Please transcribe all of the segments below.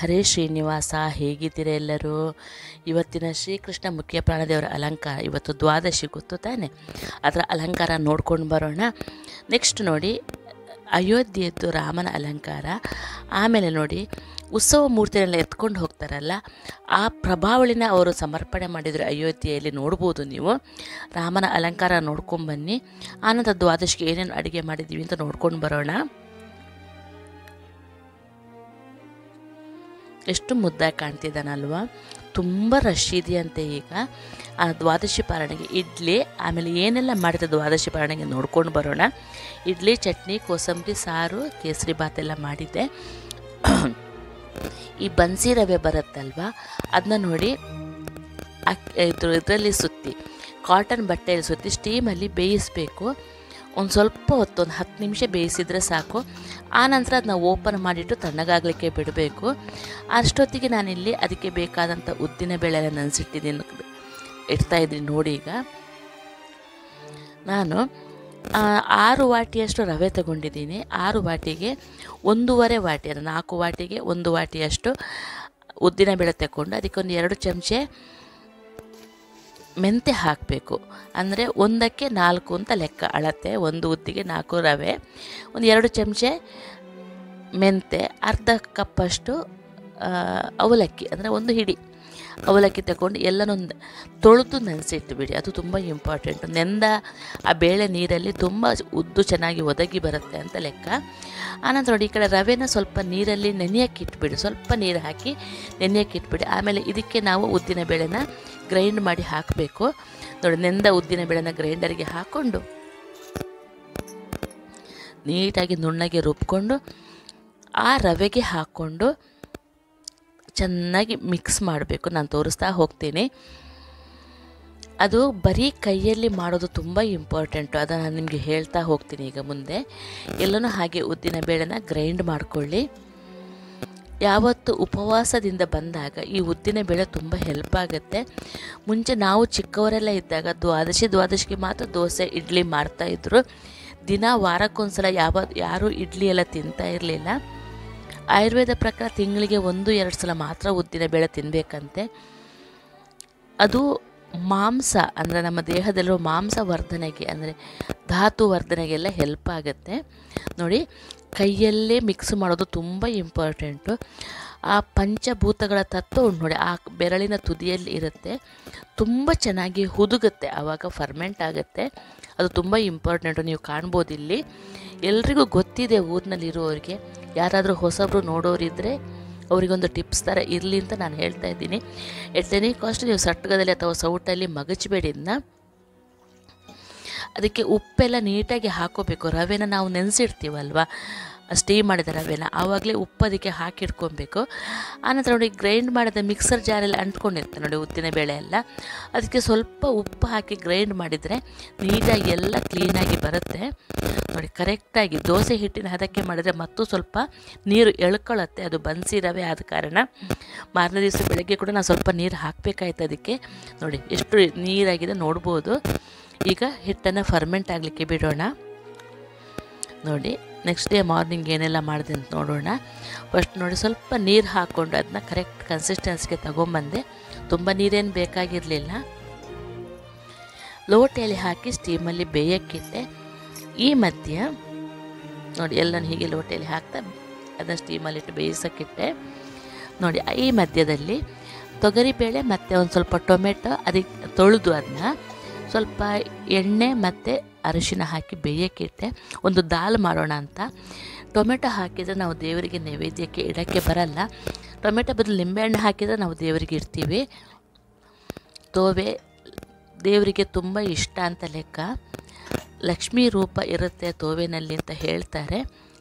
ಹರೇ ಶ್ರೀನಿವಾಸ, ಹೇಗಿದ್ದೀರ ಎಲ್ಲರೂ? ಇವತ್ತಿನ ಶ್ರೀಕೃಷ್ಣ ಮುಖ್ಯ ಪ್ರಾಣದೇವರ ಅಲಂಕಾರ ಇವತ್ತು ದ್ವಾದಶಿ ಗೊತ್ತು ತಾನೆ? ಅದರ ಅಲಂಕಾರ ನೋಡ್ಕೊಂಡು ಬರೋಣ. ನೆಕ್ಸ್ಟ್ ನೋಡಿ, ಅಯೋಧ್ಯೆಯದ್ದು ರಾಮನ ಅಲಂಕಾರ. ಆಮೇಲೆ ನೋಡಿ, ಉತ್ಸವ ಮೂರ್ತಿನೆಲ್ಲ ಎತ್ಕೊಂಡು ಹೋಗ್ತಾರಲ್ಲ, ಆ ಪ್ರಭಾವಳಿನ ಅವರು ಸಮರ್ಪಣೆ ಮಾಡಿದರೆ ಅಯೋಧ್ಯೆಯಲ್ಲಿ ನೋಡ್ಬೋದು ನೀವು. ರಾಮನ ಅಲಂಕಾರ ನೋಡ್ಕೊಂಬನ್ನಿ ಆನಂತರ ದ್ವಾದಶಿಗೆ ಏನೇನು ಅಡುಗೆ ಮಾಡಿದ್ದೀವಿ ಅಂತ ನೋಡ್ಕೊಂಡು ಬರೋಣ. ಎಷ್ಟು ಮುದ್ದಾಗಿ ಕಾಣ್ತಿದ್ದಾನಲ್ವಾ? ತುಂಬ ರಶ್ ಇದೆಯಂತೆ ಈಗ. ಆ ದ್ವಾದಶಿ ಪಾರಣೆಗೆ ಇಡ್ಲಿ, ಆಮೇಲೆ ಏನೆಲ್ಲ ಮಾಡಿದೆ ದ್ವಾದಶಿ ಪಾರಣೆಗೆ ನೋಡ್ಕೊಂಡು ಬರೋಣ. ಇಡ್ಲಿ, ಚಟ್ನಿ, ಕೋಸಂಬರಿ, ಸಾರು, ಕೇಸರಿ ಎಲ್ಲ ಮಾಡಿದ್ದೆ. ಈ ಬನ್ಸಿ ರವೆ ಬರುತ್ತಲ್ವ? ಅದನ್ನ ನೋಡಿ ಅಕ್ಕಿ ಇದ್ರ ಇದರಲ್ಲಿ ಸುತ್ತಿ ಕಾಟನ್ ಬಟ್ಟೆಯಲ್ಲಿ ಸುತ್ತಿ ಸ್ಟೀಮಲ್ಲಿ ಬೇಯಿಸಬೇಕು. ಒಂದು ಸ್ವಲ್ಪ ಹೊತ್ತು ಒಂದು ಹತ್ತು ನಿಮಿಷ ಬೇಯಿಸಿದರೆ ಸಾಕು. ಆನಂತರ ಅದನ್ನ ಓಪನ್ ಮಾಡಿಟ್ಟು ತಣ್ಣಗಾಗಲಿಕ್ಕೆ ಬಿಡಬೇಕು. ಅಷ್ಟೊತ್ತಿಗೆ ನಾನಿಲ್ಲಿ ಅದಕ್ಕೆ ಬೇಕಾದಂಥ ಉದ್ದಿನ ಬೇಳೆನ ನೆನೆಸಿಟ್ಟಿದ್ದೀನಿ. ಇಡ್ತಾ ಇದ್ದೀನಿ ನೋಡಿ ಈಗ. ನಾನು ಆ, ಆರು ವಾಟಿಯಷ್ಟು ರವೆ ತಗೊಂಡಿದ್ದೀನಿ. ಆರು ವಾಟಿಗೆ ಒಂದೂವರೆ ವಾಟಿ ಅಂದರೆ ನಾಲ್ಕು ವಾಟಿಗೆ ಒಂದು ವಾಟಿಯಷ್ಟು ಉದ್ದಿನ ಬೇಳೆ ತಗೊಂಡು ಅದಕ್ಕೊಂದು ಎರಡು ಚಮಚೆ ಮೆಂತೆ ಹಾಕಬೇಕು. ಅಂದರೆ ಒಂದಕ್ಕೆ ನಾಲ್ಕು ಅಂತ ಲೆಕ್ಕ ಅಳತೆ, ಒಂದು ಉದ್ದಿಗೆ ನಾಲ್ಕು ರವೆ, ಒಂದು ಎರಡು ಚಮಚೆ ಮೆಂತೆ, ಅರ್ಧ ಕಪ್ಪಷ್ಟು ಅವಲಕ್ಕಿ, ಅಂದರೆ ಒಂದು ಹಿಡಿ. ಅವಲಕ್ಕಿ ತಗೊಂಡು ಎಲ್ಲನೂ ತೊಳೆದು ನೆನೆಸಿಟ್ಬಿಡಿ. ಅದು ತುಂಬ ಇಂಪಾರ್ಟೆಂಟ್ ನೆಂದ ಆ ಬೇಳೆ ನೀರಲ್ಲಿ ತುಂಬ ಉದ್ದು ಚೆನ್ನಾಗಿ ಒದಗಿ ಬರುತ್ತೆ ಅಂತ ಲೆಕ್ಕ. ಆನಂತರ ನೋಡಿ, ಈ ಕಡೆ ರವೆನ ಸ್ವಲ್ಪ ನೀರಲ್ಲಿ ನೆನೆಯಕ್ಕೆ ಇಟ್ಬಿಡಿ. ಸ್ವಲ್ಪ ನೀರು ಹಾಕಿ ನೆನೆಯಕ್ಕೆ ಇಟ್ಬಿಡಿ. ಆಮೇಲೆ ಇದಕ್ಕೆ ನಾವು ಉದ್ದಿನ ಬೇಳೆನ ಗ್ರೈಂಡ್ ಮಾಡಿ ಹಾಕಬೇಕು. ನೋಡಿ, ನೆಂದ ಉದ್ದಿನ ಬೇಳೆನ ಗ್ರೈಂಡರ್ಗೆ ಹಾಕ್ಕೊಂಡು ನೀಟಾಗಿ ನುಣ್ಣಗೆ ರುಬ್ಕೊಂಡು ಆ ರವೆಗೆ ಹಾಕ್ಕೊಂಡು ಚೆನ್ನಾಗಿ ಮಿಕ್ಸ್ ಮಾಡಬೇಕು. ನಾನು ತೋರಿಸ್ತಾ ಹೋಗ್ತೀನಿ. ಅದು ಬರೀ ಕೈಯಲ್ಲಿ ಮಾಡೋದು ತುಂಬ ಇಂಪಾರ್ಟೆಂಟು. ಅದನ್ನು ನಾನು ನಿಮಗೆ ಹೇಳ್ತಾ ಹೋಗ್ತೀನಿ ಈಗ ಮುಂದೆ. ಎಲ್ಲನೂ ಹಾಗೆ ಉದ್ದಿನ ಬೇಳೆನ ಗ್ರೈಂಡ್ ಮಾಡಿಕೊಳ್ಳಿ. ಯಾವತ್ತು ಉಪವಾಸದಿಂದ ಬಂದಾಗ ಈ ಉದ್ದಿನ ಬೇಳೆ ತುಂಬ ಹೆಲ್ಪ್ ಆಗುತ್ತೆ. ಮುಂಚೆ ನಾವು ಚಿಕ್ಕವರೆಲ್ಲ ಇದ್ದಾಗ ದ್ವಾದಶಿ ದ್ವಾದಶಿಗೆ ಮಾತ್ರ ದೋಸೆ, ಇಡ್ಲಿ ಮಾಡ್ತಾಯಿದ್ರು ದಿನ ವಾರಕ್ಕೊಂದ್ಸಲ ಯಾವ ಯಾರೂ ಇಡ್ಲಿ ಎಲ್ಲ ತಿಂತಾ ಇರಲಿಲ್ಲ. ಆಯುರ್ವೇದ ಪ್ರಕಾರ ತಿಂಗಳಿಗೆ ಒಂದು, ಎರಡು ಸಲ ಮಾತ್ರ ಉದ್ದಿನ ಬೇಳೆ ತಿನ್ನಬೇಕಂತೆ ಅದು ಮಾಂಸ, ಅಂದರೆ ನಮ್ಮ ದೇಹದಲ್ಲಿರೋ ಮಾಂಸ ವರ್ಧನೆಗೆ, ಅಂದರೆ ಧಾತು ವರ್ಧನೆಗೆಲ್ಲ ಹೆಲ್ಪ್ ಆಗುತ್ತೆ. ನೋಡಿ, ಕೈಯಲ್ಲೇ ಮಿಕ್ಸ್ ಮಾಡೋದು ತುಂಬ ಇಂಪಾರ್ಟೆಂಟು ಆ ಪಂಚಭೂತಗಳ ತತ್ವ ಉಂಟು ನೋಡಿ, ಆ ಬೆರಳಿನ ತುದಿಯಲ್ಲಿ ಇರುತ್ತೆ. ತುಂಬ ಚೆನ್ನಾಗಿ ಹುದುಗುತ್ತೆ, ಆವಾಗ ಫರ್ಮೆಂಟ್ ಆಗುತ್ತೆ. ಅದು ತುಂಬ ಇಂಪಾರ್ಟೆಂಟು ನೀವು ಕಾಣ್ಬೋದು ಇಲ್ಲಿ. ಎಲ್ರಿಗೂ ಗೊತ್ತಿದೆ ಊರಿನಲ್ಲಿರುವವರಿಗೆ ಯಾರಾದರೂ ಹೊಸಬ್ರು ನೋಡೋರಿದ್ದರೆ ಅವರಿಗೊಂದು ಟಿಪ್ಸ್ ಥರ ಇರಲಿ ಅಂತ ನಾನು ಹೇಳ್ತಾ ಇದ್ದೀನಿ. ಎಟ್ ಕಾಸ್ಟ್ ನೀವು ಸಟ್ಗದಲ್ಲಿ ಅಥವಾ ಸೌಟಲ್ಲಿ ಮಗಚಬೇಡಿ ಅದಕ್ಕೆ ಉಪ್ಪೆಲ್ಲ ನೀಟಾಗಿ ಹಾಕೋಬೇಕು. ರವೆನ ನಾವು ನೆನೆಸಿಡ್ತೀವಲ್ವ? ಸ್ಟೀಮ್ ಮಾಡಿದ ರವೆನ ಆವಾಗಲೇ ಉಪ್ಪು ಅದಕ್ಕೆ ಹಾಕಿಟ್ಕೊಬೇಕು ಆನಂತರ ನೋಡಿ ಗ್ರೈಂಡ್ ಮಾಡಿದ ಮಿಕ್ಸರ್ ಜಾರಲ್ಲಿ ಅಂಟ್ಕೊಂಡಿರುತ್ತೆ ನೋಡಿ, ಉದ್ದಿನ ಬೇಳೆ ಎಲ್ಲ. ಅದಕ್ಕೆ ಸ್ವಲ್ಪ ಉಪ್ಪು ಹಾಕಿ ಗ್ರೈಂಡ್ ಮಾಡಿದರೆ ನೀಟಾಗಿ ಎಲ್ಲ ಕ್ಲೀನಾಗಿ ಬರುತ್ತೆ. ನೋಡಿ ಕರೆಕ್ಟಾಗಿ ದೋಸೆ ಹಿಟ್ಟಿನ ಹದಕ್ಕೆ ಮಾಡಿದರೆ ಮತ್ತು ಸ್ವಲ್ಪ ನೀರು ಎಳ್ಕೊಳ್ಳುತ್ತೆ. ಅದು ಬನ್ಸಿ ರವೆ ಆದ ಕಾರಣ. ಮಾರನೇ ದಿವಸ ಬೆಳಗ್ಗೆ ಕೂಡ ನಾನು ಸ್ವಲ್ಪ ನೀರು ಹಾಕಬೇಕಾಯ್ತು ಅದಕ್ಕೆ. ನೋಡಿ, ಎಷ್ಟು ನೀರಾಗಿದೆ ನೋಡ್ಬೋದು. ಈಗ ಹಿಟ್ಟನ್ನು ಫರ್ಮೆಂಟ್ ಆಗಲಿಕ್ಕೆ ಬಿಡೋಣ. ನೋಡಿ ನೆಕ್ಸ್ಟ್ ಡೇ ಮಾರ್ನಿಂಗ್ ಏನೆಲ್ಲ ಮಾಡಿದೆ ಅಂತ ನೋಡೋಣ. ಫಸ್ಟ್ ನೋಡಿ ಸ್ವಲ್ಪ ನೀರು ಹಾಕ್ಕೊಂಡು ಅದನ್ನ ಕರೆಕ್ಟ್ ಕನ್ಸಿಸ್ಟೆನ್ಸಿಗೆ ತಗೊಂಬಂದೆ. ತುಂಬ ನೀರೇನು ಬೇಕಾಗಿರಲಿಲ್ಲ. ಲೋಟೆಯಲ್ಲಿ ಹಾಕಿ ಸ್ಟೀಮಲ್ಲಿ ಬೇಯಕ್ಕಿಟ್ಟೆ. ಈ ಮಧ್ಯೆ ನೋಡಿ ಎಲ್ಲನೂ ಹೀಗೆ ಲೋಟೆಯಲ್ಲಿ ಹಾಕ್ತಾ ಅದನ್ನು ಸ್ಟೀಮಲ್ಲಿಟ್ಟು ಬೇಯಿಸೋಕ್ಕಿಟ್ಟೆ. ನೋಡಿ ಈ ಮಧ್ಯದಲ್ಲಿ ತೊಗರಿಬೇಳೆ ಮತ್ತು ಒಂದು ಸ್ವಲ್ಪ ಟೊಮೆಟೊ ಅದಕ್ಕೆ ತೊಳೆದು ಅದನ್ನ ಸ್ವಲ್ಪ ಎಣ್ಣೆ ಮತ್ತು ಅರಿಶಿನ ಹಾಕಿ ಬೇಯೋಕ್ಕಿಟ್ಟೆ ಒಂದು ದಾಲ್ ಮಾಡೋಣ ಅಂತ. ಟೊಮೆಟೊ ಹಾಕಿದರೆ ನಾವು ದೇವರಿಗೆ ನೈವೇದ್ಯಕ್ಕೆ ಇಡೋಕ್ಕೆ ಬರಲ್ಲ. ಟೊಮೆಟೊ ಬದಲು ನಿಂಬೆಹಣ್ಣು ಹಾಕಿದರೆ ನಾವು ದೇವರಿಗೆ ಇಡ್ತೀವಿ. ತೋವೆ ದೇವರಿಗೆ ತುಂಬ ಇಷ್ಟ ಅಂತ ಲೆಕ್ಕ. ಲಕ್ಷ್ಮೀ ರೂಪ ಇರುತ್ತೆ ತೋವೆನಲ್ಲಿ ಅಂತ ಹೇಳ್ತಾರೆ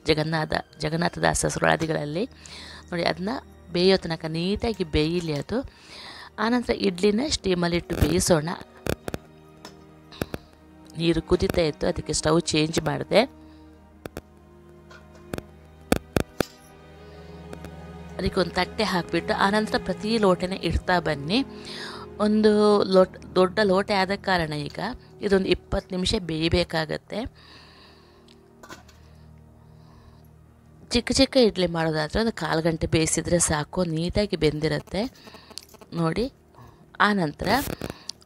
ಜಗನ್ನಾಥ ಜಗನ್ನಾಥದಾಸ ಸುರಾದಿಗಳಲ್ಲಿ. ನೋಡಿ, ಅದನ್ನ ಬೇಯೋ ತನಕ ನೀಟಾಗಿ ಬೇಯಿಲಿ ಅದು. ಆನಂತರ ಇಡ್ಲಿನ ಸ್ಟೀಮಲ್ಲಿಟ್ಟು ಬೇಯಿಸೋಣ. ನೀರು ಕುದಿತಾ ಇತ್ತು, ಅದಕ್ಕೆ ಸ್ಟವ್ ಚೇಂಜ್ ಮಾಡಿದೆ. ಅದಕ್ಕೆ ಒಂದು ತಟ್ಟೆ ಹಾಕಿಬಿಟ್ಟು ಆನಂತರ ಪ್ರತಿ ಲೋಟನೇ ಇಡ್ತಾ ಬನ್ನಿ. ಒಂದು ಲೋಟ, ದೊಡ್ಡ ಲೋಟೆ ಆದ ಕಾರಣ ಈಗ ಇದೊಂದು ಇಪ್ಪತ್ತು ನಿಮಿಷ ಬೇಯಬೇಕಾಗತ್ತೆ. ಚಿಕ್ಕ ಚಿಕ್ಕ ಇಡ್ಲಿ ಮಾಡೋದಾದರೆ ಒಂದು ಕಾಲು ಗಂಟೆ ಬೇಯಿಸಿದರೆ ಸಾಕು, ನೀಟಾಗಿ ಬೆಂದಿರುತ್ತೆ. ನೋಡಿ ಆನಂತರ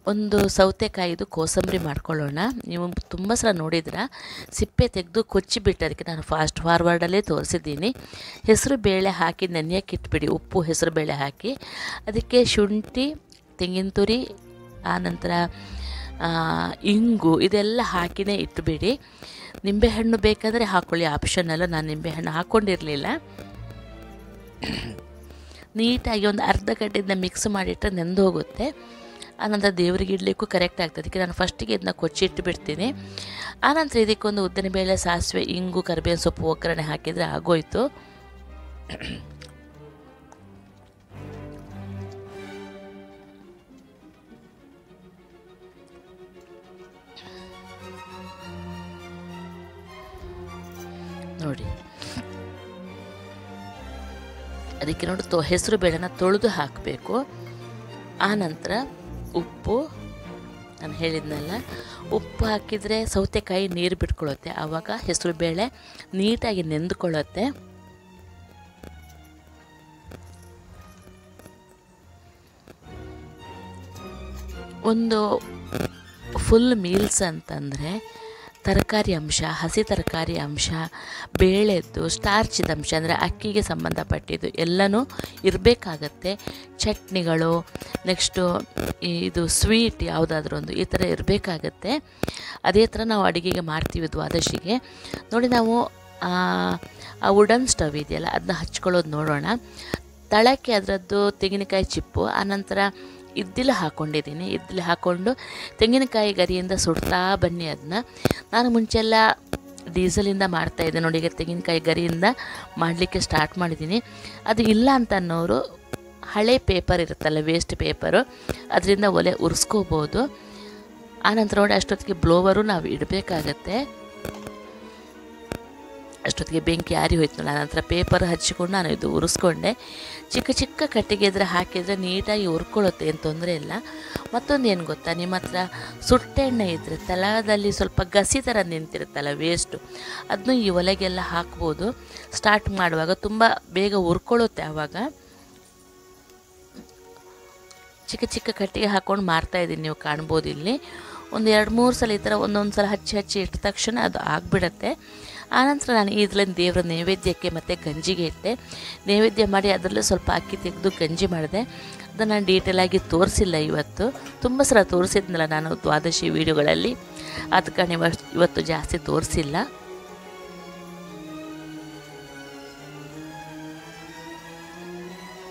ಒಂದು ಸೌತೆಕಾಯಿದು ಕೋಸಂಬರಿ ಮಾಡ್ಕೊಳ್ಳೋಣ. ನೀವು ತುಂಬ ಸಲ ನೋಡಿದ್ರ ಸಿಪ್ಪೆ ತೆಗೆದು ಕೊಚ್ಚಿಬಿಟ್ಟು ಅದಕ್ಕೆ ನಾನು ಫಾಸ್ಟ್ ಫಾರ್ವರ್ಡಲ್ಲೇ ತೋರಿಸಿದ್ದೀನಿ. ಹೆಸರು ಬೇಳೆ ಹಾಕಿ ನೆನೆಯಕ್ಕೆ ಇಟ್ಬಿಡಿ, ಉಪ್ಪು ಹೆಸರು ಬೇಳೆ ಹಾಕಿ. ಅದಕ್ಕೆ ಶುಂಠಿ, ತೆಂಗಿನ ತುರಿ ಆನಂತರ ಇಂಗು ಇದೆಲ್ಲ ಹಾಕಿನೇ ಇಟ್ಬಿಡಿ. ನಿಂಬೆಹಣ್ಣು ಬೇಕಾದರೆ ಹಾಕ್ಕೊಳ್ಳಿ ಆಪ್ಷನಲ್ಲ ನಾನು ನಿಂಬೆಹಣ್ಣು ಹಾಕ್ಕೊಂಡಿರಲಿಲ್ಲ. ನೀಟಾಗಿ ಒಂದು ಅರ್ಧ ಗಂಟೆಯಿಂದ ಮಿಕ್ಸ್ ಮಾಡಿಟ್ಟರೆ ನೆಂದು ಹೋಗುತ್ತೆ ಆನಂತರ ದೇವರಿಗೆ ಇಡಲಿಕ್ಕೂ ಕರೆಕ್ಟ್ ಆಗ್ತದೆ. ಅದಕ್ಕೆ ನಾನು ಫಸ್ಟಿಗೆ ಇದನ್ನ ಕೊಚ್ಚಿಟ್ಟು ಬಿಡ್ತೀನಿ. ಆನಂತರ ಇದಕ್ಕೊಂದು ಉದ್ದಿನಬೇಳೆ ಸಾಸಿವೆ, ಇಂಗು, ಕರಿಬೇವಿನ ಸೊಪ್ಪು ಒಗ್ಗರಣೆ ಹಾಕಿದರೆ ಆಗೋಯಿತು. ನೋಡಿ. ಅದಕ್ಕೆ ನೋಡಿ ತೊ ಹೆಸರು ಬೇಳೆನ ತೊಳೆದು ಹಾಕಬೇಕು. ಆನಂತರ ಉಪ್ಪು, ನಾನು ಹೇಳಿದ್ನಲ್ಲ, ಉಪ್ಪು ಹಾಕಿದರೆ ಸೌತೆಕಾಯಿ ನೀರು ಬಿಟ್ಕೊಳ್ಳುತ್ತೆ ಆವಾಗ ಹೆಸರು ಬೇಳೆ ನೀಟಾಗಿ ನೆಂದುಕೊಳ್ಳುತ್ತೆ ಒಂದು ಫುಲ್ ಮೀಲ್ಸ್ ಅಂತಂದರೆ ತರಕಾರಿ ಅಂಶ, ಹಸಿ ತರಕಾರಿ ಅಂಶ ಬೇಳೆದ್ದು ಸ್ಟಾರ್ಚಿದ ಅಂಶ ಅಂದರೆ ಅಕ್ಕಿಗೆ ಸಂಬಂಧಪಟ್ಟಿದ್ದು ಎಲ್ಲನೂ ಇರಬೇಕಾಗತ್ತೆ. ಚಟ್ನಿಗಳು ನೆಕ್ಸ್ಟು ಇದು ಸ್ವೀಟ್ ಯಾವುದಾದ್ರೂ ಒಂದು ಈ ಥರ ಇರಬೇಕಾಗತ್ತೆ. ಅದೇ ಥರ ನಾವು ಅಡುಗೆಗೆ ಮಾಡ್ತೀವಿ ದ್ವಾದಶಿಗೆ. ನೋಡಿ ನಾವು, ಆ ವುಡನ್ ಸ್ಟವ್ ಇದೆಯಲ್ಲ ಅದನ್ನ ಹಚ್ಕೊಳ್ಳೋದು ನೋಡೋಣ. ತಳಕ್ಕೆ ಅದರದ್ದು ತೆಂಗಿನಕಾಯಿ ಚಿಪ್ಪು, ಆನಂತರ ಇದ್ದಿಲು ಹಾಕ್ಕೊಂಡಿದ್ದೀನಿ ಇದ್ದಿಲು ಹಾಕ್ಕೊಂಡು ತೆಂಗಿನಕಾಯಿ ಗರಿಯಿಂದ ಸುಡ್ತಾ ಬನ್ನಿ ಅದನ್ನ ನಾನು ಮುಂಚೆಲ್ಲ ಡೀಸೆಲಿಂದ ಮಾಡ್ತಾಯಿದ್ದೆ ನೋಡಿ, ಈಗ ತೆಂಗಿನಕಾಯಿ ಗರಿಯಿಂದ ಮಾಡಲಿಕ್ಕೆ ಸ್ಟಾರ್ಟ್ ಮಾಡಿದ್ದೀನಿ. ಅದು ಇಲ್ಲ ಅಂತ ಅನ್ನೋರು, ಹಳೆ ಪೇಪರ್ ಇರುತ್ತಲ್ಲ ವೇಸ್ಟ್ ಪೇಪರು ಅದರಿಂದ ಒಲೆ ಉರಿಸ್ಕೋಬೋದು. ಆನಂತರ ನೋಡಿ, ಅಷ್ಟೊತ್ತಿಗೆ ಬ್ಲೋವರು ನಾವು ಇಡಬೇಕಾಗತ್ತೆ. ಅಷ್ಟೊತ್ತಿಗೆ ಬೆಂಕಿ ಆರಿ ಹೋಯ್ತು. ನಾನು ನಂತರ ಪೇಪರ್ ಹಚ್ಚಿಕೊಂಡು ನಾನು ಇದು ಉರಿಸ್ಕೊಂಡೆ. ಚಿಕ್ಕ ಚಿಕ್ಕ ಕಟ್ಟಿಗೆ ಇದ್ರೆ ಹಾಕಿದರೆ ನೀಟಾಗಿ ಉರ್ಕೊಳ್ಳುತ್ತೆ, ಏನು ತೊಂದರೆ ಇಲ್ಲ. ಮತ್ತೊಂದು ಏನು ಗೊತ್ತಾ, ನಿಮ್ಮ ಹತ್ರ ಸುಟ್ಟೆಣ್ಣೆ ಇದ್ದರೆ ತಳದಲ್ಲಿ ಸ್ವಲ್ಪ ಗಸಿ ಥರ ನಿಂತಿರುತ್ತಲ್ಲ ವೇಸ್ಟು ಅದನ್ನು ಈ ಒಲೆಗೆಲ್ಲ ಹಾಕ್ಬೋದು. ಸ್ಟಾರ್ಟ್ ಮಾಡುವಾಗ ತುಂಬ ಬೇಗ ಉರ್ಕೊಳ್ಳುತ್ತೆ ಆವಾಗ. ಚಿಕ್ಕ ಚಿಕ್ಕ ಕಟ್ಟಿಗೆ ಹಾಕ್ಕೊಂಡು ಮಾರ್ತಾಯಿದ್ದೀನಿ ನೀವು ಕಾಣ್ಬೋದು ಇಲ್ಲಿ. ಒಂದು ಎರಡು ಮೂರು ಸಲ ಈ ಥರ ಒಂದೊಂದು ಸಲ ಹಚ್ಚಿ ಹಚ್ಚಿ ಇಟ್ಟ ತಕ್ಷಣ ಅದು ಆಗಿಬಿಡತ್ತೆ. ಆನಂತರ ನಾನು ಇದರಲ್ಲಿ ದೇವರ ನೈವೇದ್ಯಕ್ಕೆ ಮತ್ತು ಗಂಜಿಗೆ ಇಟ್ಟೆ. ನೈವೇದ್ಯ ಮಾಡಿ ಅದರಲ್ಲೂ ಸ್ವಲ್ಪ ಅಕ್ಕಿ ತೆಗೆದು ಗಂಜಿ ಮಾಡಿದೆ. ಅದನ್ನು ನಾನು ಡೀಟೇಲಾಗಿ ತೋರಿಸಿಲ್ಲ ಇವತ್ತು. ತುಂಬ ಸಲ ತೋರಿಸಿದ್ನಲ್ಲ ನಾನು ದ್ವಾದಶಿ ವೀಡಿಯೋಗಳಲ್ಲಿ. ಅದು ಕಾರಣ ಇವತ್ತು ಜಾಸ್ತಿ ತೋರಿಸಿಲ್ಲ.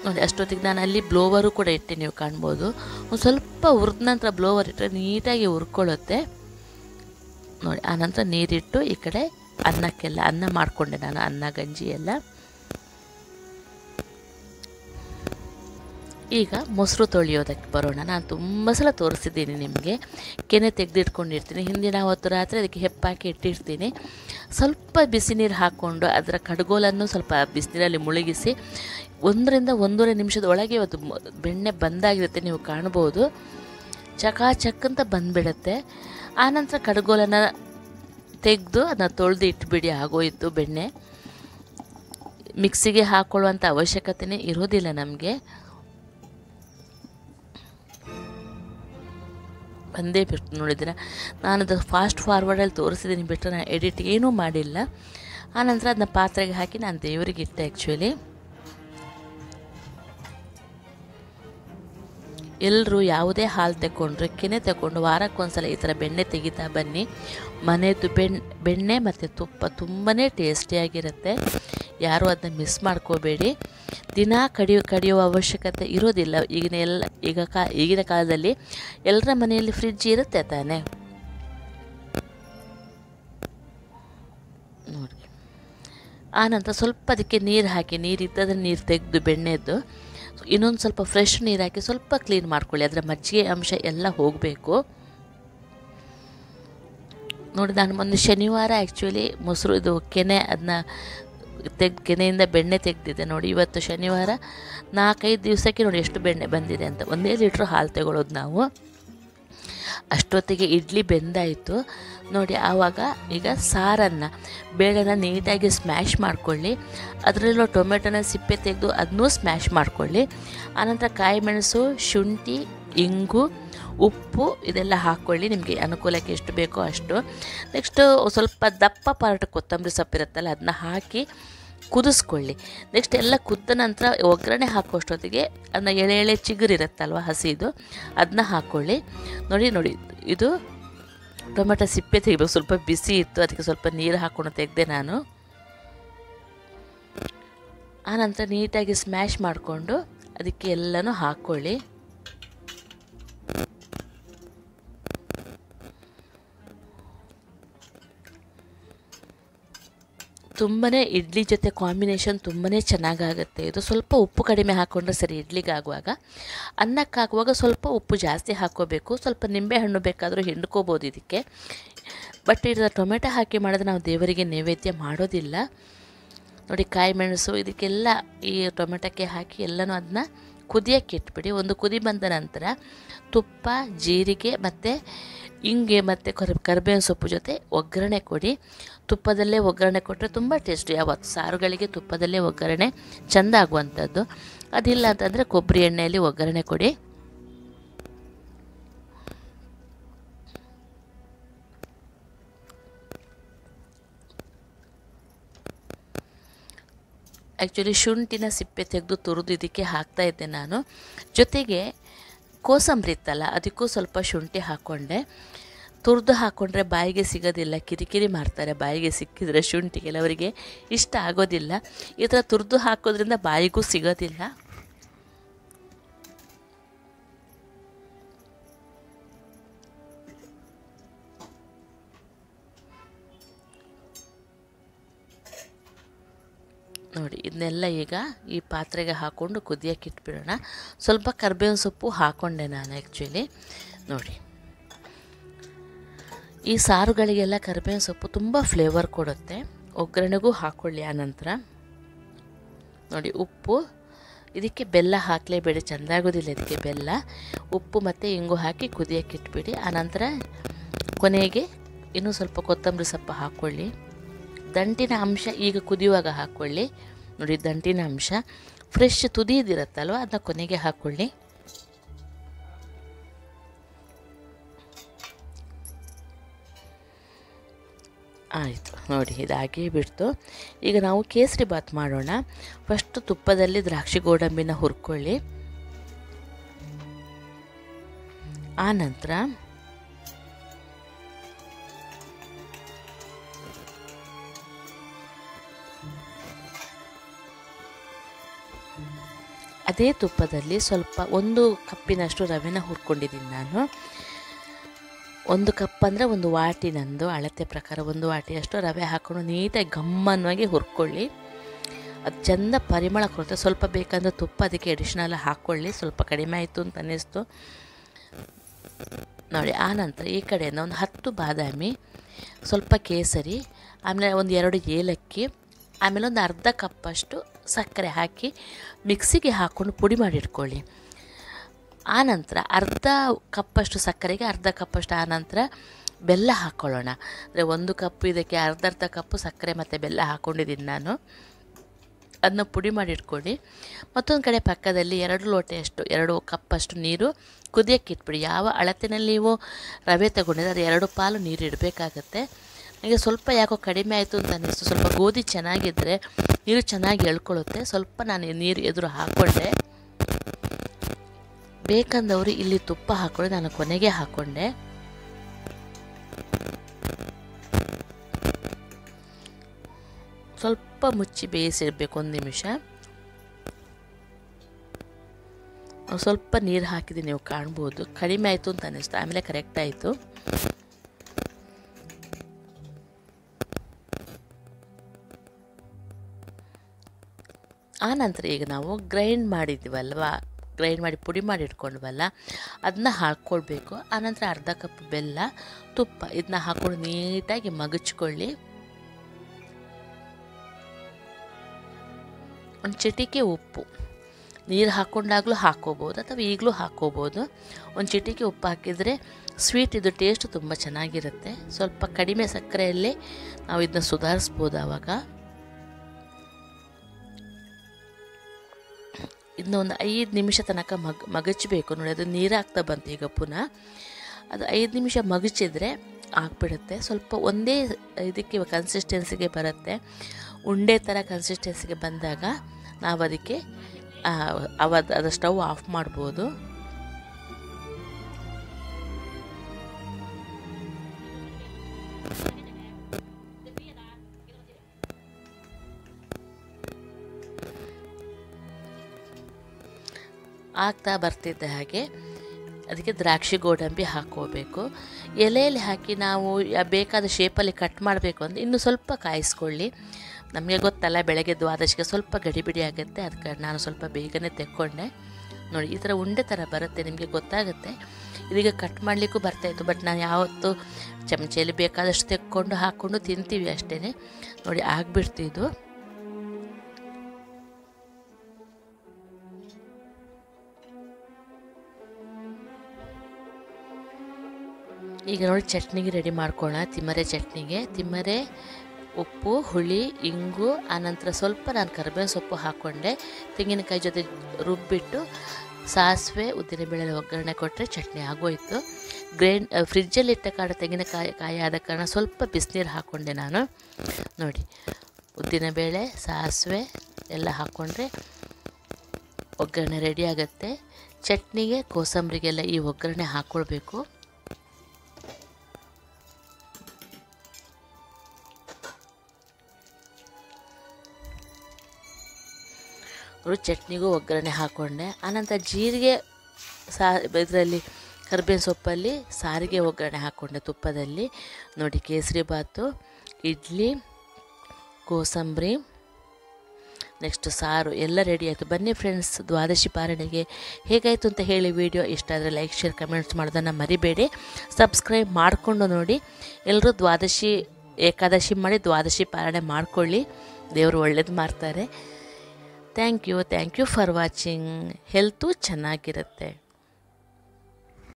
ನೋಡಿ, ಅಷ್ಟೊತ್ತಿಗೆ ನಾನು ಅಲ್ಲಿ ಬ್ಲೋವರು ಕೂಡ ಇಟ್ಟೆ ನೀವು ಕಾಣ್ಬೋದು. ಒಂದು ಸ್ವಲ್ಪ ಹುರಿದ ನಂತರ ಬ್ಲೋವರ್ ಇಟ್ಟರೆ ನೀಟಾಗಿ ಹುರ್ಕೊಳ್ಳುತ್ತೆ. ನೋಡಿ, ಆನಂತರ ನೀರಿಟ್ಟು ಈ ಕಡೆ ಅನ್ನಕ್ಕೆಲ್ಲ, ಅನ್ನ ಮಾಡಿಕೊಂಡೆ ನಾನು, ಅನ್ನ, ಗಂಜಿ ಎಲ್ಲ. ಈಗ ಮೊಸರು ತೊಳೆಯೋದಕ್ಕೆ ಬರೋಣ. ನಾನು ತುಂಬ ಸಲ ತೋರಿಸಿದ್ದೀನಿ ನಿಮಗೆ. ಕೆನೆ ತೆಗೆದಿಟ್ಕೊಂಡಿರ್ತೀನಿ. ಹಿಂದಿನ ಹೊತ್ತು ರಾತ್ರಿ ಅದಕ್ಕೆ ಹೆಪ್ಪಾಕಿ ಇಟ್ಟಿರ್ತೀನಿ. ಸ್ವಲ್ಪ ಬಿಸಿ ನೀರು ಹಾಕ್ಕೊಂಡು ಅದರ ಕಡ್ಗೋಲನ್ನು ಸ್ವಲ್ಪ ಬಿಸಿನೀರಲ್ಲಿ ಮುಳುಗಿಸಿ ಒಂದರಿಂದ ಒಂದೂವರೆ ನಿಮಿಷದ ಒಳಗೆ ಅದು ಬೆಣ್ಣೆ ಬಂದಾಗಿರುತ್ತೆ, ನೀವು ಕಾಣ್ಬೋದು. ಚಕಾ ಚಕ್ ಅಂತ ಬಂದುಬಿಡತ್ತೆ. ಆನಂತರ ಕಡ್ಗೋಲನ್ನು ತೆಗೆದು ಅದನ್ನ ತೊಳೆದು ಇಟ್ಬಿಡಿ, ಆಗೋಯಿತು ಬೆಣ್ಣೆ. ಮಿಕ್ಸಿಗೆ ಹಾಕ್ಕೊಳ್ಳುವಂಥ ಅವಶ್ಯಕತೆನೇ ಇರೋದಿಲ್ಲ ನಮಗೆ. ಬಂದೇ ಬಿಟ್ಟು ನೋಡಿದ್ರೆ ನಾನು ಅದು ಫಾಸ್ಟ್ ಫಾರ್ವರ್ಡಲ್ಲಿ ತೋರಿಸಿದ್ದೀನಿ ಬಿಟ್ಟರೆ ನಾನು ಎಡಿಟ್ ಏನೂ ಮಾಡಿಲ್ಲ. ಆನಂತರ ಅದನ್ನ ಪಾತ್ರೆಗೆ ಹಾಕಿ ನಾನು ದೇವರಿಗೆ ಇಟ್ಟೆ ಆ್ಯಕ್ಚುಲಿ ಎಲ್ಲರೂ ಯಾವುದೇ ಹಾಲು ತಗೊಂಡ್ರೆ ಕೆನೆ ತಗೊಂಡು ವಾರಕ್ಕೊಂದ್ಸಲ ಈ ಥರ ಬೆಣ್ಣೆ ತೆಗಿತಾ ಬನ್ನಿ. ಮನೆಯದು ಬೆಣ್ಣೆ ಬೆಣ್ಣೆ ಮತ್ತು ತುಪ್ಪ ತುಂಬಾ ಟೇಸ್ಟಿಯಾಗಿರುತ್ತೆ. ಯಾರೂ ಅದನ್ನ ಮಿಸ್ ಮಾಡ್ಕೋಬೇಡಿ. ದಿನ ಕಡಿಯೋ ಕಡಿಯುವ ಅವಶ್ಯಕತೆ ಇರೋದಿಲ್ಲ. ಈಗಿನ ಎಲ್ಲ, ಈಗ ಕಾ, ಈಗಿನ ಕಾಲದಲ್ಲಿ ಎಲ್ಲರ ಮನೆಯಲ್ಲಿ ಫ್ರಿಡ್ಜ್ ಇರುತ್ತೆ ತಾನೇ? ನೋಡಿ ಆನಂತರ ಸ್ವಲ್ಪ ಅದಕ್ಕೆ ನೀರು ಹಾಕಿ ನೀರು ಇದ್ದದ್ರೆ ನೀರು ತೆಗೆದು ಬೆಣ್ಣೆದ್ದು ಇನ್ನೊಂದು ಸ್ವಲ್ಪ ಫ್ರೆಶ್ ನೀರು ಹಾಕಿ ಸ್ವಲ್ಪ ಕ್ಲೀನ್ ಮಾಡ್ಕೊಳ್ಳಿ. ಅದರ ಮಜ್ಜಿಗೆ ಅಂಶ ಎಲ್ಲ ಹೋಗಬೇಕು. ನೋಡಿ, ನಾನು ಮೊನ್ನೆ ಶನಿವಾರ ಆ್ಯಕ್ಚುಲಿ ಮೊಸರು, ಇದು ಕೆನೆ ಅದನ್ನ ತೆಗ್ದು ಕೆನೆಯಿಂದ ಬೆಣ್ಣೆ ತೆಗೆದಿದ್ದೆ ನೋಡಿ, ಇವತ್ತು ಶನಿವಾರ ನಾಲ್ಕೈದು ದಿವಸಕ್ಕೆ ನೋಡಿ ಎಷ್ಟು ಬೆಣ್ಣೆ ಬಂದಿದೆ ಅಂತ. ಒಂದೇ ಲೀಟ್ರ್ ಹಾಲು ತಗೊಳ್ಳೋದು ನಾವು. ಅಷ್ಟೊತ್ತಿಗೆ ಇಡ್ಲಿ ಬೆಂದಾಯಿತು. ನೋಡಿ, ಆವಾಗ ಈಗ ಸಾರನ್ನು ಬೇಳೆನ ನೀಟಾಗಿ ಸ್ಮ್ಯಾಶ್ ಮಾಡ್ಕೊಳ್ಳಿ. ಅದರಲ್ಲಿರೋ ಟೊಮೆಟೊನ ಸಿಪ್ಪೆ ತೆಗೆದು ಅದನ್ನೂ ಸ್ಮ್ಯಾಶ್ ಮಾಡ್ಕೊಳ್ಳಿ. ಆನಂತರ ಕಾಯಿ ಮೆಣಸು ಶುಂಠಿ, ಇಂಗು, ಉಪ್ಪು ಇದೆಲ್ಲ ಹಾಕ್ಕೊಳ್ಳಿ ನಿಮಗೆ ಅನುಕೂಲಕ್ಕೆ ಎಷ್ಟು ಬೇಕೋ ಅಷ್ಟು. ನೆಕ್ಸ್ಟು ಸ್ವಲ್ಪ ದಪ್ಪ ಪಾರ್ಟ್ ಕೊತ್ತಂಬರಿ ಸೊಪ್ಪು ಇರುತ್ತಲ್ಲ ಅದನ್ನ ಹಾಕಿ ಕುದಿಸ್ಕೊಳ್ಳಿ. ನೆಕ್ಸ್ಟ್ ಎಲ್ಲ ಕುದ್ದ ನಂತರ ಒಗ್ಗರಣೆ ಹಾಕೋಷ್ಟೊತ್ತಿಗೆ ಅದನ್ನ ಎಳೆ ಎಳೆ ಚಿಗುರಿರುತ್ತಲ್ವ ಹಸಿದು ಅದನ್ನ ಹಾಕ್ಕೊಳ್ಳಿ ನೋಡಿ ನೋಡಿ, ಇದು ಟೊಮೆಟೊ ಸಿಪ್ಪೆ ತೆಗಿಬೇಕು. ಸ್ವಲ್ಪ ಬಿಸಿ ಇತ್ತು, ಅದಕ್ಕೆ ಸ್ವಲ್ಪ ನೀರು ಹಾಕ್ಕೊಂಡು ತೆಗೆದೆ ನಾನು. ಆನಂತರ ನೀಟಾಗಿ ಸ್ಮ್ಯಾಶ್ ಮಾಡಿಕೊಂಡು ಅದಕ್ಕೆ ಎಲ್ಲನೂ ಹಾಕ್ಕೊಳ್ಳಿ. ತುಂಬಾ ಇಡ್ಲಿ ಜೊತೆ ಕಾಂಬಿನೇಷನ್ ತುಂಬನೇ ಚೆನ್ನಾಗಾಗುತ್ತೆ. ಇದು ಸ್ವಲ್ಪ ಉಪ್ಪು ಕಡಿಮೆ ಹಾಕ್ಕೊಂಡ್ರೆ ಸರಿ ಇಡ್ಲಿಗೆ ಆಗುವಾಗ ಅನ್ನಕ್ಕೆ ಹಾಕುವಾಗ ಸ್ವಲ್ಪ ಉಪ್ಪು ಜಾಸ್ತಿ ಹಾಕ್ಕೋಬೇಕು. ಸ್ವಲ್ಪ ನಿಂಬೆಹಣ್ಣು ಬೇಕಾದರೂ ಹಿಂಡ್ಕೋಬೋದು ಇದಕ್ಕೆ. ಬಟ್ ಇದು ಟೊಮೆಟೊ ಹಾಕಿ ಮಾಡಿದ್ರೆ ನಾವು ದೇವರಿಗೆ ನೈವೇದ್ಯ ಮಾಡೋದಿಲ್ಲ. ನೋಡಿ ಕಾಯಿ ಮೆಣಸು ಇದಕ್ಕೆಲ್ಲ ಈ ಟೊಮೆಟೊಕ್ಕೆ ಹಾಕಿ ಎಲ್ಲನೂ ಅದನ್ನ ಕುದಿಯೋಕ್ಕೆ ಇಟ್ಬಿಡಿ. ಒಂದು ಕುದಿ ಬಂದ ನಂತರ ತುಪ್ಪ, ಜೀರಿಗೆ ಮತ್ತು ಹಿಂಗೆ ಮತ್ತು ಕರಿ, ಕರಿಬೇವಿನ ಸೊಪ್ಪು ಜೊತೆ ಒಗ್ಗರಣೆ ಕೊಡಿ. ತುಪ್ಪದಲ್ಲೇ ಒಗ್ಗರಣೆ ಕೊಟ್ಟರೆ ತುಂಬ ಟೇಸ್ಟಿ. ಯಾವತ್ತು ಸಾರುಗಳಿಗೆ ತುಪ್ಪದಲ್ಲೇ ಒಗ್ಗರಣೆ ಚೆಂದ ಆಗುವಂಥದ್ದು. ಅದಿಲ್ಲ ಅಂತಂದರೆ ಕೊಬ್ಬರಿ ಎಣ್ಣೆಯಲ್ಲಿ ಒಗ್ಗರಣೆ ಕೊಡಿ. ಆ್ಯಕ್ಚುಲಿ ಶುಂಠಿನ ಸಿಪ್ಪೆ ತೆಗೆದು ತುರಿದು ಇದಕ್ಕೆ ಹಾಕ್ತಾ ಇದ್ದೆ ನಾನು. ಜೊತೆಗೆ ಕೋಸಂಬರಿ ಇತ್ತಲ್ಲ, ಅದಕ್ಕೂ ಸ್ವಲ್ಪ ಶುಂಠಿ ಹಾಕ್ಕೊಂಡೆ ತುರಿದು ಹಾಕ್ಕೊಂಡ್ರೆ ಬಾಯಿಗೆ ಸಿಗೋದಿಲ್ಲ, ಕಿರಿಕಿರಿ ಮಾಡ್ತಾರೆ, ಬಾಯಿಗೆ ಸಿಕ್ಕಿದರೆ ಶುಂಠಿ. ಕೆಲವರಿಗೆ ಇಷ್ಟ ಆಗೋದಿಲ್ಲ. ಈ ಥರ ತುರಿದು ಹಾಕೋದ್ರಿಂದ ಬಾಯಿಗೂ ಸಿಗೋದಿಲ್ಲ. ನೋಡಿ, ಇದನ್ನೆಲ್ಲ ಈಗ ಈ ಪಾತ್ರೆಗೆ ಹಾಕ್ಕೊಂಡು ಕುದಿಯೋಕೆ ಇಟ್ಬಿಡೋಣ. ಸ್ವಲ್ಪ ಕರ್ಬೇವಿನ ಸೊಪ್ಪು ಹಾಕ್ಕೊಂಡೆ ನಾನು ಆ್ಯಕ್ಚುಲಿ ನೋಡಿ. ಈ ಸಾರುಗಳಿಗೆಲ್ಲ ಕರಿಬೇವಿನ ಸೊಪ್ಪು ತುಂಬ ಫ್ಲೇವರ್ ಕೊಡುತ್ತೆ. ಒಗ್ಗರಣೆಗೂ ಹಾಕ್ಕೊಳ್ಳಿ ಆನಂತರ ನೋಡಿ, ಉಪ್ಪು. ಇದಕ್ಕೆ ಬೆಲ್ಲ ಹಾಕಲೇಬೇಡಿ, ಚೆಂದಾಗೋದಿಲ್ಲ ಇದಕ್ಕೆ ಬೆಲ್ಲ. ಉಪ್ಪು ಮತ್ತು ಇಂಗು ಹಾಕಿ ಕುದಿಯೋಕೆ ಇಟ್ಬಿಡಿ. ಆನಂತರ ಕೊನೆಗೆ ಇನ್ನೂ ಸ್ವಲ್ಪ ಕೊತ್ತಂಬರಿ ಸೊಪ್ಪು ಹಾಕ್ಕೊಳ್ಳಿ ದಂಟಿನ ಅಂಶ ಈಗ ಕುದಿಯುವಾಗ ಹಾಕ್ಕೊಳ್ಳಿ ನೋಡಿ, ದಂಟಿನ ಅಂಶ. ಫ್ರೆಶ್ ತುದಿದಿರುತ್ತಲ್ವ? ಅದನ್ನ ಕೊನೆಗೆ ಹಾಕ್ಕೊಳ್ಳಿ ಆಯಿತು, ನೋಡಿ ಇದಾಗೇ ಬಿಡ್ತು. ಈಗ ನಾವು ಕೇಸರಿ ಬಾತ್ ಮಾಡೋಣ. ಫಸ್ಟ್ ತುಪ್ಪದಲ್ಲಿ ದ್ರಾಕ್ಷಿ ಗೋಡಂಬಿನ ಹುರ್ಕೊಳ್ಳಿ. ಆ ಅದೇ ತುಪ್ಪದಲ್ಲಿ ಸ್ವಲ್ಪ ಒಂದು ಕಪ್ಪಿನಷ್ಟು ರವೆನ ಹುರ್ಕೊಂಡಿದ್ದೀನಿ ನಾನು. ಒಂದು ಕಪ್ ಅಂದರೆ ಒಂದು ವಾಟಿ ನಂದು, ಅಳತೆ ಪ್ರಕಾರ ಒಂದು ವಾಟಿಯಷ್ಟು ರವೆ ಹಾಕ್ಕೊಂಡು ನೀಟಾಗಿ ಗಮ್ಮನವಾಗಿ ಹುರ್ಕೊಳ್ಳಿ. ಅದು ಚೆಂದ ಪರಿಮಳ ಕೊಡುತ್ತೆ. ಸ್ವಲ್ಪ ಬೇಕಂದ್ರೆ ತುಪ್ಪ ಅದಕ್ಕೆ ಅಡಿಷ್ನಲ್ ಹಾಕ್ಕೊಳ್ಳಿ ಸ್ವಲ್ಪ ಕಡಿಮೆ ಆಯಿತು ಅಂತ ಅನ್ನಿಸ್ತು. ನೋಡಿ ಆನಂತರ ಈ ಕಡೆಯಿಂದ ಒಂದು ಹತ್ತು ಬಾದಾಮಿ, ಸ್ವಲ್ಪ ಕೇಸರಿ, ಆಮೇಲೆ ಒಂದು ಎರಡು ಏಲಕ್ಕಿ ಆಮೇಲೆ ಒಂದು ಅರ್ಧ ಕಪ್ಪಷ್ಟು ಸಕ್ಕರೆ ಹಾಕಿ ಮಿಕ್ಸಿಗೆ ಹಾಕ್ಕೊಂಡು ಪುಡಿ ಮಾಡಿಟ್ಕೊಳ್ಳಿ ಆನಂತರ ಅರ್ಧ ಕಪ್ಪಷ್ಟು ಸಕ್ಕರೆಗೆ ಅರ್ಧ ಕಪ್ಪಷ್ಟು ಆನಂತರ ಬೆಲ್ಲ ಹಾಕ್ಕೊಳ್ಳೋಣ ಅಂದರೆ ಒಂದು ಕಪ್ಪು ಇದಕ್ಕೆ ಅರ್ಧ ಅರ್ಧ ಕಪ್ಪು ಸಕ್ಕರೆ ಮತ್ತು ಬೆಲ್ಲ ಹಾಕ್ಕೊಂಡಿದ್ದೀನಿ ನಾನು. ಅದನ್ನ ಪುಡಿ ಮಾಡಿ ಇಟ್ಕೊಳ್ಳಿ. ಮತ್ತೊಂದು ಕಡೆ ಪಕ್ಕದಲ್ಲಿ ಎರಡು ಲೋಟೆಯಷ್ಟು ಎರಡು ಕಪ್ಪಷ್ಟು ನೀರು ಕುದಿಯೋಕ್ಕೆ ಇಟ್ಬಿಡಿ. ಯಾವ ಅಳತೆಯಲ್ಲಿ ನೀವು ರವೆ ತಗೊಂಡಿದ್ರೆ ಅದು ಎರಡು ಪಾಲು ನೀರು ಇಡಬೇಕಾಗತ್ತೆ. ನನಗೆ ಸ್ವಲ್ಪ ಯಾಕೋ ಕಡಿಮೆ ಆಯಿತು ಅಂತ ಅನ್ನಿಸ್ತು. ಸ್ವಲ್ಪ ಗೋಧಿ ಚೆನ್ನಾಗಿದ್ದರೆ ನೀರು ಚೆನ್ನಾಗಿ ಎಳ್ಕೊಳ್ಳುತ್ತೆ. ಸ್ವಲ್ಪ ನಾನು ನೀರು ಎದುರು ಹಾಕ್ಕೊಂಡೆ ಬೇಕಂದವರು ಇಲ್ಲಿ ತುಪ್ಪ ಹಾಕ್ಕೊಳ್ಳಿ. ನಾನು ಕೊನೆಗೆ ಹಾಕ್ಕೊಂಡೆ ಸ್ವಲ್ಪ ಮುಚ್ಚಿ ಬೇಯಿಸಿರ್ಬೇಕು ಒಂದು ನಿಮಿಷ. ಸ್ವಲ್ಪ ನೀರು ಹಾಕಿದ್ದೀನಿ ನೀವು ಕಾಣ್ಬೋದು. ಕಡಿಮೆ ಆಯಿತು ಅಂತ ಅನ್ನಿಸ್ತು. ಆಮೇಲೆ ಕರೆಕ್ಟ್ ಆಯಿತು. ಆನಂತರ ಈಗ ನಾವು ಗ್ರೈಂಡ್ ಮಾಡಿದ್ವಲ್ವ? ಗ್ರೈಂಡ್ ಮಾಡಿ ಪುಡಿ ಮಾಡಿ ಇಟ್ಕೊಂಡ್ವಲ್ಲ ಅದನ್ನ ಹಾಕ್ಕೊಳ್ಬೇಕು ಆನಂತರ ಅರ್ಧ ಕಪ್ ಬೆಲ್ಲ, ತುಪ್ಪ ಇದನ್ನ ಹಾಕ್ಕೊಂಡು ನೀಟಾಗಿ ಮಗಚ್ಕೊಳ್ಳಿ. ಒಂದು ಚಿಟಿಕೆ ಉಪ್ಪು. ನೀರು ಹಾಕ್ಕೊಂಡಾಗಲೂ ಹಾಕ್ಕೋಬೋದು ಅಥವಾ ಈಗಲೂ ಹಾಕ್ಕೋಬೋದು ಒಂದು ಚಿಟಿಕೆ ಉಪ್ಪು ಹಾಕಿದರೆ ಸ್ವೀಟ್ ಇದು ಟೇಸ್ಟ್ ತುಂಬ ಚೆನ್ನಾಗಿರುತ್ತೆ. ಸ್ವಲ್ಪ ಕಡಿಮೆ ಸಕ್ಕರೆಯಲ್ಲೇ ನಾವು ಇದನ್ನ ಸುಧಾರಿಸ್ಬೋದು ಆವಾಗ ಇದನ್ನ ಒಂದು ಐದು ನಿಮಿಷ ತನಕ ಮಗ್, ಮಗಚಬೇಕು. ನೋಡಿ, ಅದು ನೀರು ಹಾಕ್ತಾ ಬಂತು ಈಗ ಪುನಃ. ಅದು ಐದು ನಿಮಿಷ ಮಗಚಿದ್ರೆ ಆಗ್ಬಿಡುತ್ತೆ. ಸ್ವಲ್ಪ ಒಂದೇ ಇದಕ್ಕೆ ಕನ್ಸಿಸ್ಟೆನ್ಸಿಗೆ ಬರುತ್ತೆ. ಉಂಡೆ ಥರ ಕನ್ಸಿಸ್ಟೆನ್ಸಿಗೆ ಬಂದಾಗ ನಾವು ಅದಕ್ಕೆ ಅವ, ಅದು ಸ್ಟವ್ ಆಫ್ ಮಾಡ್ಬೋದು. ಆಗ್ತಾ ಬರ್ತಿದ್ದ ಹಾಗೆ ಅದಕ್ಕೆ ದ್ರಾಕ್ಷಿ ಗೋಡಂಬಿ ಹಾಕ್ಕೋಬೇಕು. ಎಲೆಯಲ್ಲಿ ಹಾಕಿ ನಾವು ಬೇಕಾದ ಶೇಪಲ್ಲಿ ಕಟ್ ಮಾಡಬೇಕು ಅಂದರೆ ಇನ್ನೂ ಸ್ವಲ್ಪ ಕಾಯಿಸ್ಕೊಳ್ಳಿ. ನಮಗೆ ಗೊತ್ತಲ್ಲ ಬೆಳಗ್ಗೆ ದ್ವಾದಶಿಗೆ ಸ್ವಲ್ಪ ಗಡಿಬಿಡಿ ಆಗುತ್ತೆ, ಅದಕ್ಕೆ ನಾನು ಸ್ವಲ್ಪ ಬೇಗನೆ ತೆಕ್ಕೊಂಡೆ. ನೋಡಿ, ಈ ಥರ ಉಂಡೆ ಥರ ಬರುತ್ತೆ, ನಿಮಗೆ ಗೊತ್ತಾಗುತ್ತೆ. ಇದೀಗ ಕಟ್ ಮಾಡಲಿಕ್ಕೂ ಬರ್ತಾಯಿತ್ತು ಬಟ್ ನಾನು ಯಾವತ್ತು ಚಮಚೆಯಲ್ಲಿ ಬೇಕಾದಷ್ಟು ತೆಕ್ಕೊಂಡು ಹಾಕ್ಕೊಂಡು ತಿಂತೀವಿ ಅಷ್ಟೇ ನೋಡಿ, ಆಗಿಬಿಡ್ತಿದ್ದು. ಈಗ ನೋಡಿ ಚಟ್ನಿಗೆ ರೆಡಿ ಮಾಡ್ಕೊಳ್ಳೋಣ. ತಿಮ್ಮರೆ ಚಟ್ನಿಗೆ. ತಿಮ್ಮರೆ ಉಪ್ಪು, ಹುಳಿ, ಇಂಗು, ಆನಂತರ ಸ್ವಲ್ಪ ನಾನು ಕರಿಬೇವಿನ ಸೊಪ್ಪು ಹಾಕ್ಕೊಂಡೆ. ತೆಂಗಿನಕಾಯಿ ಜೊತೆ ರುಬ್ಬಿಟ್ಟು ಸಾಸಿವೆ ಉದ್ದಿನಬೇಳೆ ಒಗ್ಗರಣೆ ಕೊಟ್ಟರೆ ಚಟ್ನಿ ಆಗೋಯಿತು. ಗ್ರೈಂಡ್ ಫ್ರಿಜ್ಜಲ್ಲಿ ಇಟ್ಟ ಕಾರಣ ತೆಂಗಿನಕಾಯಿ, ಕಾಯಿ ಆದ ಕಾರಣ ಸ್ವಲ್ಪ ಬಿಸಿನೀರು ಹಾಕ್ಕೊಂಡೆ ನಾನು. ನೋಡಿ ಉದ್ದಿನಬೇಳೆ ಸಾಸಿವೆ ಎಲ್ಲ ಹಾಕ್ಕೊಂಡ್ರೆ ಒಗ್ಗರಣೆ ರೆಡಿ ಆಗುತ್ತೆ. ಚಟ್ನಿಗೆ ಕೋಸಂಬರಿಗೆಲ್ಲ ಈ ಒಗ್ಗರಣೆ ಹಾಕ್ಕೊಳ್ಬೇಕು. ಅವರು ಚಟ್ನಿಗೂ ಒಗ್ಗರಣೆ ಹಾಕ್ಕೊಂಡೆ ಆನಂತರ ಜೀರಿಗೆ ಸಾ, ಇದರಲ್ಲಿ ಕರ್ಬೇವಿನ ಸೊಪ್ಪಲ್ಲಿ ಸಾರಿಗೆ ಒಗ್ಗರಣೆ ಹಾಕ್ಕೊಂಡೆ ತುಪ್ಪದಲ್ಲಿ. ನೋಡಿ ಕೇಸರಿ ಬಾತು ಇಡ್ಲಿ, ಕೋಸಂಬರಿ, ನೆಕ್ಸ್ಟ್ ಸಾರು ಎಲ್ಲ ರೆಡಿ ಆಯಿತು. ಬನ್ನಿ ಫ್ರೆಂಡ್ಸ್ ದ್ವಾದಶಿ ಪಾರಣೆಗೆ ಹೇಗಾಯಿತು ಅಂತ ಹೇಳಿ ವಿಡಿಯೋ ಇಷ್ಟ ಆದರೆ ಲೈಕ್ ಶೇರ್ ಕಮೆಂಟ್ಸ್ ಮಾಡೋದನ್ನು ಮರಿಬೇಡಿ. ಸಬ್ಸ್ಕ್ರೈಬ್ ಮಾಡಿಕೊಂಡು ನೋಡಿ. ಎಲ್ಲರೂ ದ್ವಾದಶಿ ಏಕಾದಶಿ ಮಾಡಿ ದ್ವಾದಶಿ ಪಾರಣೆ ಮಾಡ್ಕೊಳ್ಳಿ. ದೇವರು ಒಳ್ಳೇದು ಮಾಡ್ತಾರೆ. Thank you thank you for watching health ಚೆನ್ನಾಗಿರುತ್ತೆ.